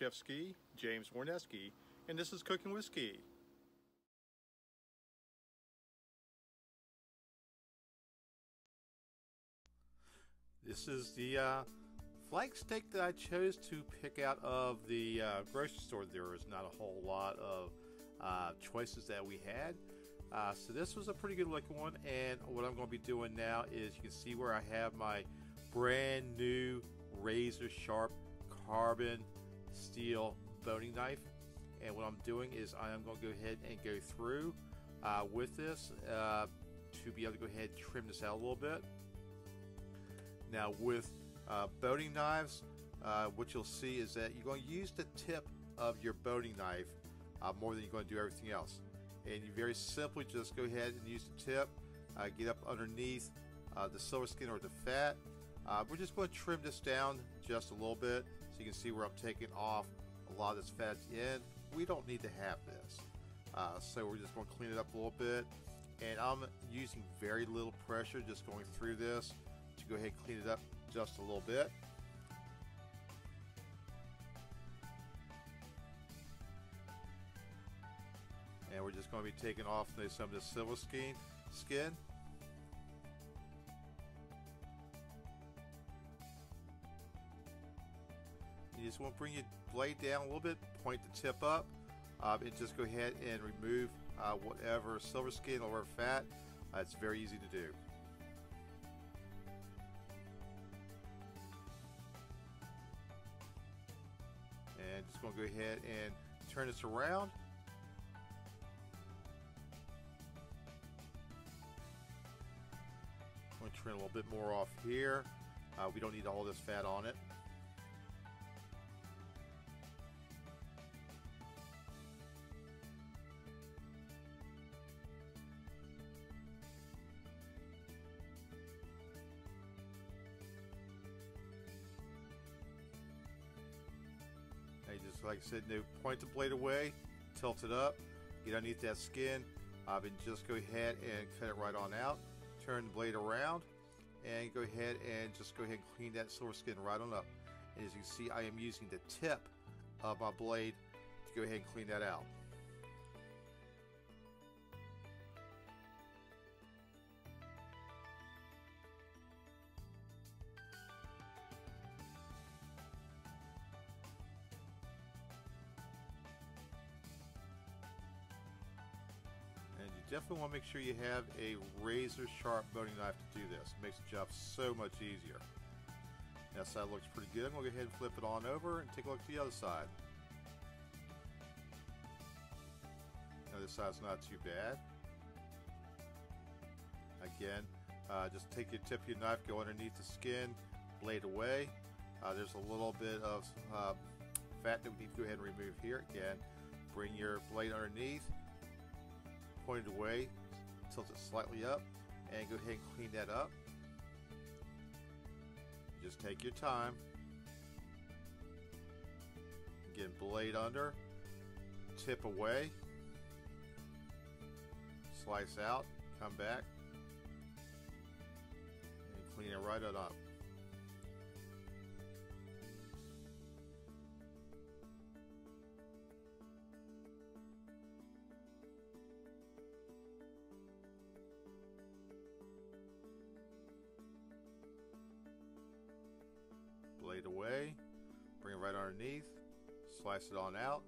Chef Ski, James Woroneski, and this is Cooking with Ski. This is the uh, flank steak that I chose to pick out of the uh, grocery store. There was not a whole lot of uh, choices that we had. Uh, so this was a pretty good looking one and what I'm going to be doing now is you can see where I have my brand new razor sharp carbon steel boning knife. And what I'm doing is I am going to go ahead and go through uh, with this uh, to be able to go ahead and trim this out a little bit. Now with uh, boning knives uh, what you'll see is that you're going to use the tip of your boning knife uh, more than you're going to do everything else. And you very simply just go ahead and use the tip uh, get up underneath the silver skin or the fat. We're just going to trim this down just a little bit you can see where I'm taking off a lot of this fat in. we don't need to have this. Uh, so we're just going to clean it up a little bit. And I'm using very little pressure just going through this to go ahead and clean it up just a little bit. And we're just going to be taking off some of the silver skin. skin. To bring your blade down a little bit, point the tip up, uh, and just go ahead and remove uh, whatever silver skin or fat. Uh, it's very easy to do. And just going to go ahead and turn this around. I'm going to trim a little bit more off here. Uh, we don't need all this fat on it. I said, no, point the blade away, tilt it up, get underneath that skin, uh, and just go ahead and cut it right on out. Turn the blade around and go ahead and just go ahead and clean that silver skin right on up. And as you can see, I am using the tip of my blade to go ahead and clean that out. Definitely want to make sure you have a razor sharp boning knife to do this. It makes the job so much easier. That side looks pretty good. I'm going to go ahead and flip it on over and take a look at the other side. Now this side's not too bad. Again, uh, just take your tip of your knife, go underneath the skin, blade away. Uh, there's a little bit of uh, fat that we need to go ahead and remove here. Again, bring your blade underneath, point it away, tilt it slightly up, and go ahead and clean that up. Just take your time. Again, blade under, tip away, slice out, come back, and clean it right up. Underneath, slice it on out,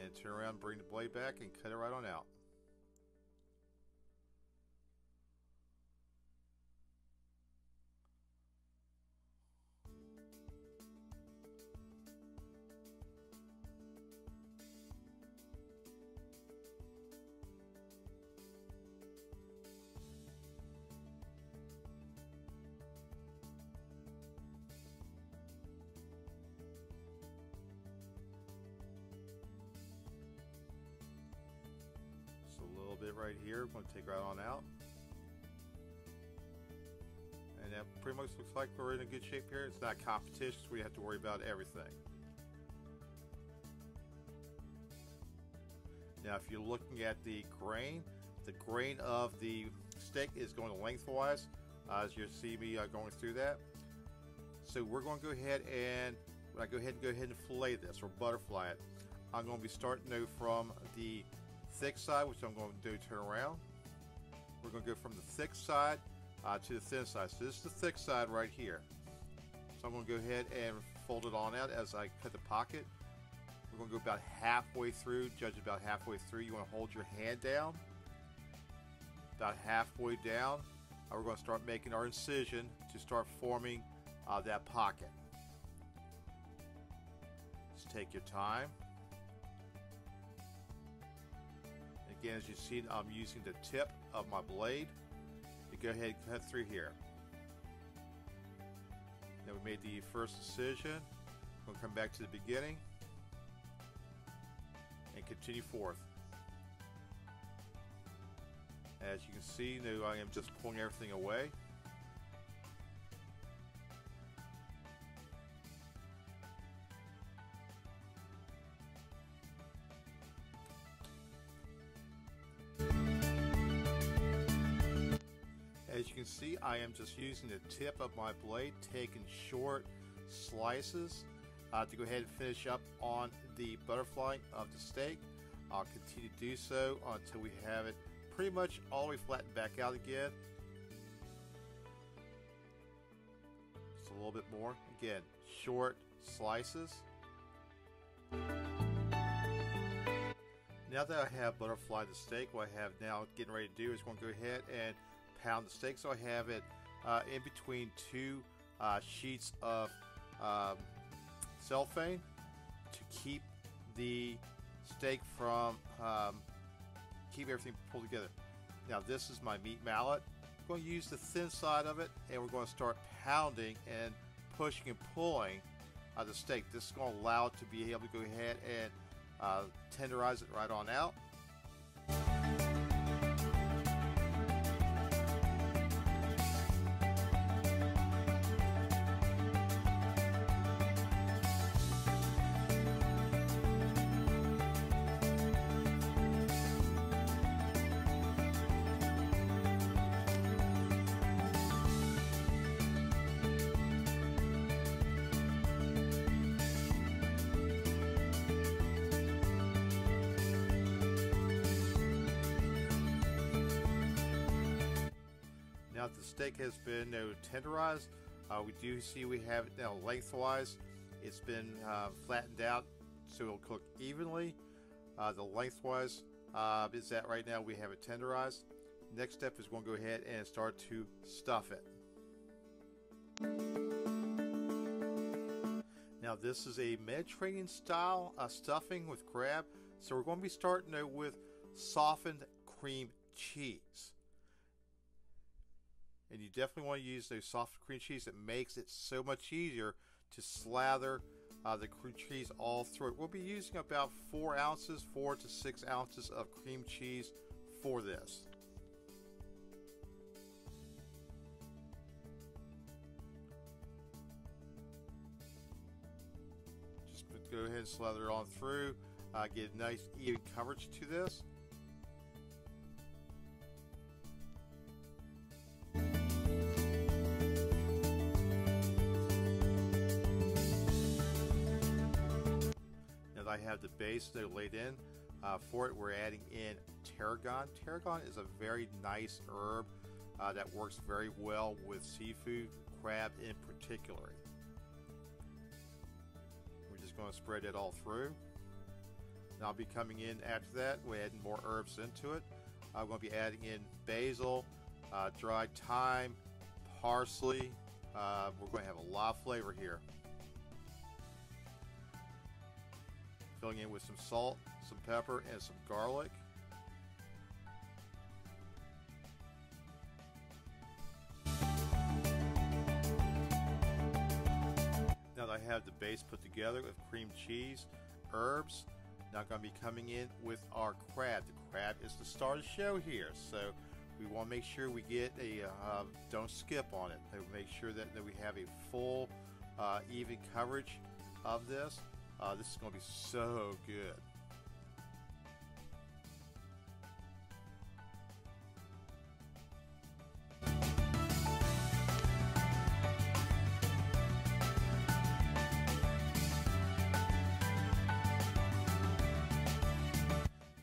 and turn around, bring the blade back, and cut it right on out. Bit right here. I'm going to take right on out. And that pretty much looks like we're in a good shape here. It's not competition, so we have to worry about everything. Now, if you're looking at the grain, the grain of the steak is going lengthwise, uh, as you see me uh, going through that. So we're going to go ahead and when I go ahead and go ahead and fillet this or butterfly it, I'm going to be starting though from the thick side, which I'm going to do turn around. We're going to go from the thick side uh, to the thin side. So this is the thick side right here. So I'm going to go ahead and fold it on out as I cut the pocket. We're going to go about halfway through, judge about halfway through. You want to hold your hand down. About halfway down, uh, we're going to start making our incision to start forming uh, that pocket. Just take your time. Again, as you see, I'm using the tip of my blade to go ahead and cut through here. Now we made the first incision. We'll come back to the beginning and continue forth. As you can see, now I am just pulling everything away. Can see, I am just using the tip of my blade, taking short slices uh, to go ahead and finish up on the butterfly of the steak. I'll continue to do so until we have it pretty much all the way flattened back out again. Just a little bit more. Again, short slices. Now that I have butterfly the steak, what I have now getting ready to do is going to go ahead and pound the steak. So I have it uh, in between two uh, sheets of um, cellophane to keep the steak from um, keep everything pulled together. Now this is my meat mallet. I'm going to use the thin side of it and we're going to start pounding and pushing and pulling uh, the steak. This is going to allow it to be able to go ahead and uh, tenderize it right on out. Steak has been uh, tenderized. Uh, we do see we have it now lengthwise. It's been uh, flattened out so it'll cook evenly. Uh, the lengthwise uh, is that right now we have it tenderized. Next step is going to go ahead and start to stuff it. Now this is a Mediterranean style uh, stuffing with crab. So we're going to be starting with softened cream cheese and you definitely want to use those soft cream cheese. It makes it so much easier to slather uh, the cream cheese all through it. We'll be using about four ounces, four to six ounces of cream cheese for this. Just go ahead and slather it on through. Uh, get nice even coverage to this. The base that laid in. Uh, for it, we're adding in tarragon. Tarragon is a very nice herb uh, that works very well with seafood, crab in particular. We're just going to spread it all through. And I'll be coming in after that. We're adding more herbs into it. I'm going to be adding in basil, uh, dried thyme, parsley. Uh, we're going to have a lot of flavor here. Filling in with some salt, some pepper, and some garlic. Now that I have the base put together with cream cheese, herbs, now I'm going to be coming in with our crab. The crab is the star of the show here, so we want to make sure we get a, uh, don't skip on it. Make sure that, that we have a full, uh, even coverage of this. Uh, this is going to be so good.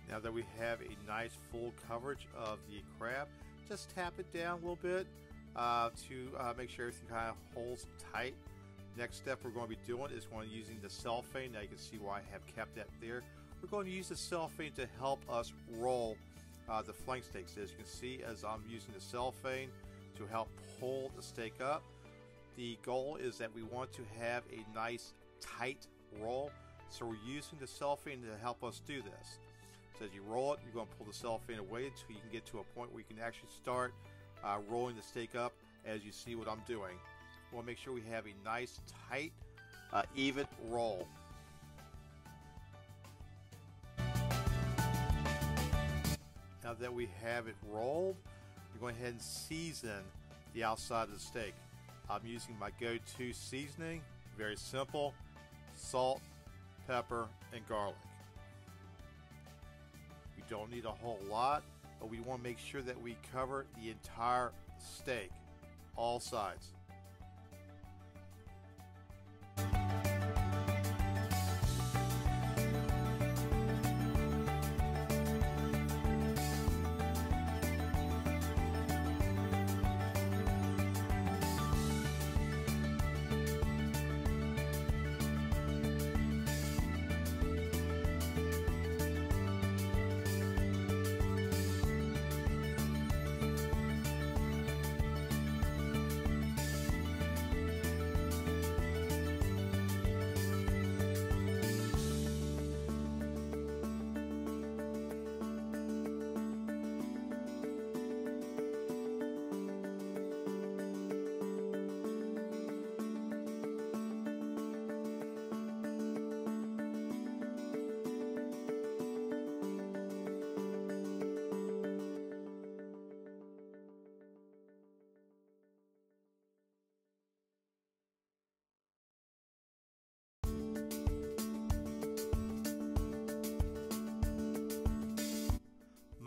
Now that we have a nice full coverage of the crab, just tap it down a little bit uh, to uh, make sure everything kind of holds tight Next step we're going to be doing is going to using the cellophane. Now you can see why I have kept that there. We're going to use the cellophane to help us roll uh, the flank steaks. As you can see, as I'm using the cellophane to help pull the steak up, the goal is that we want to have a nice tight roll. So we're using the cellophane to help us do this. So as you roll it, you're going to pull the cellophane away until you can get to a point where you can actually start uh, rolling the steak up as you see what I'm doing. We'll make sure we have a nice, tight, uh, even roll. Now that we have it rolled, we're going ahead and season the outside of the steak. I'm using my go-to seasoning, very simple, salt, pepper, and garlic. We don't need a whole lot, but we want to make sure that we cover the entire steak, all sides.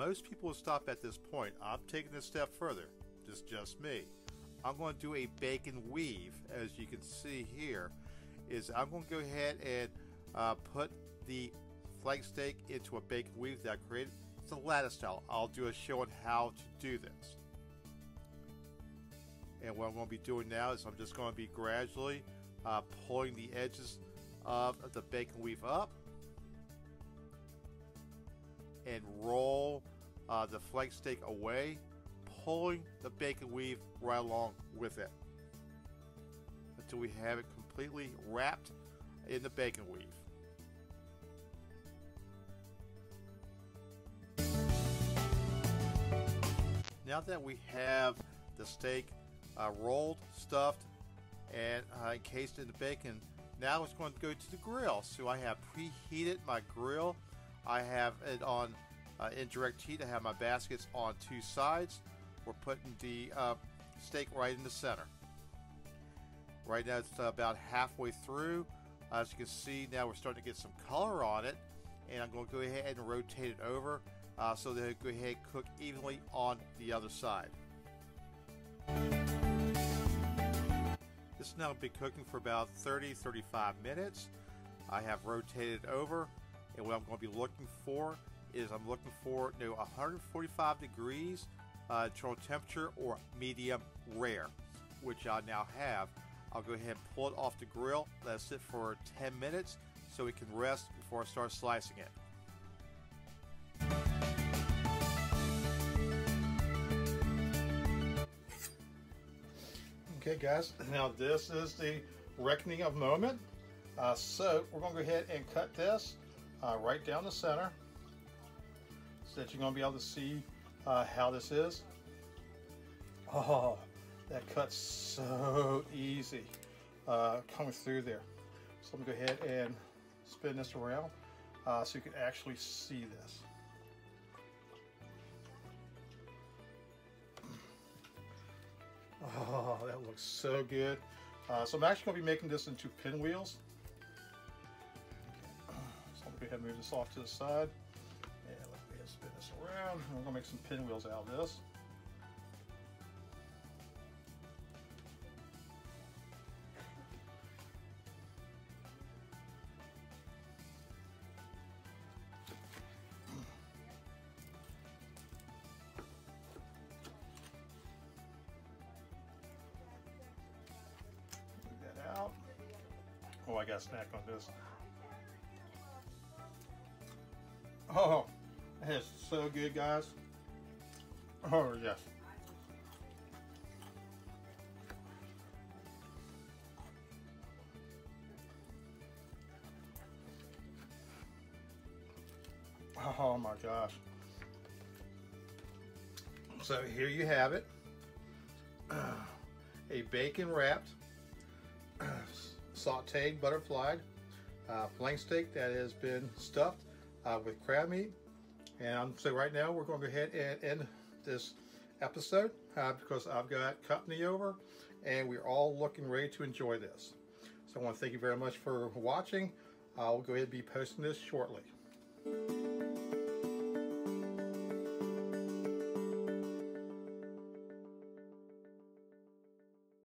Most people will stop at this point. I'm taking a step further. Just just me. I'm going to do a bacon weave, as you can see here. Is I'm going to go ahead and uh, put the flank steak into a bacon weave that I created. It's a lattice style. I'll do a show on how to do this. And what I'm going to be doing now is I'm just going to be gradually uh, pulling the edges of the bacon weave up and roll uh, the flank steak away, pulling the bacon weave right along with it until we have it completely wrapped in the bacon weave. Now that we have the steak uh, rolled, stuffed, and uh, encased in the bacon, now it's going to go to the grill. So I have preheated my grill. I have it on uh, in direct heat, I have my baskets on two sides. We're putting the uh, steak right in the center. Right now it's about halfway through. As you can see, now we're starting to get some color on it. And I'm going to go ahead and rotate it over uh, so that it go ahead and cook evenly on the other side. This is now been cooking for about 30-35 minutes. I have rotated over and what I'm going to be looking for is I'm looking for you know, 145 degrees uh, internal temperature or medium rare, which I now have. I'll go ahead and pull it off the grill, let it sit for 10 minutes so it can rest before I start slicing it. Okay guys, now this is the reckoning of moment. Uh, so we're going to go ahead and cut this uh, right down the center so that you're going to be able to see uh, how this is. Oh, that cuts so easy uh, coming through there. So I'm going to go ahead and spin this around uh, so you can actually see this. Oh, that looks so good. Uh, so I'm actually going to be making this into pinwheels. So I'm going to go ahead and move this off to the side around. I'm gonna make some pinwheels out of this. That out. Oh, I got a snack on this. Oh, it is so good, guys. Oh, yes. Oh my gosh. So here you have it. a bacon wrapped, sauteed, butterflied uh, flank steak that has been stuffed uh, with crab meat. And so right now we're going to go ahead and end this episode uh, because I've got company over and we're all looking ready to enjoy this. So I want to thank you very much for watching. I'll go ahead and be posting this shortly.